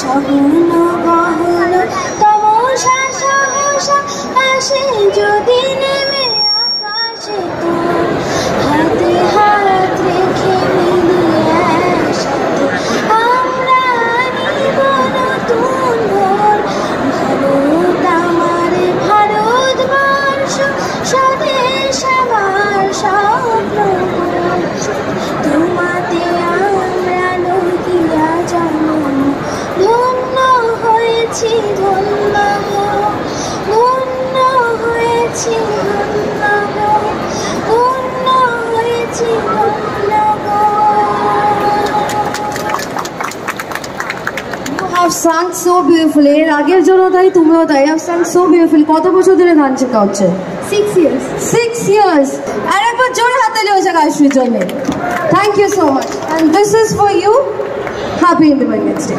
小朋 sung so beautifully. এর আগের জন্য তাই তুমিও তাই। Have sung so beautifully. কত বছর ধরে গান শেখা হচ্ছে Six years. সিক্স ইয়ার্স আর একবার জোরে হাতালি হয়েছে গায়শ্রীর জন্য। Thank you so much and this is for you happy Independence Day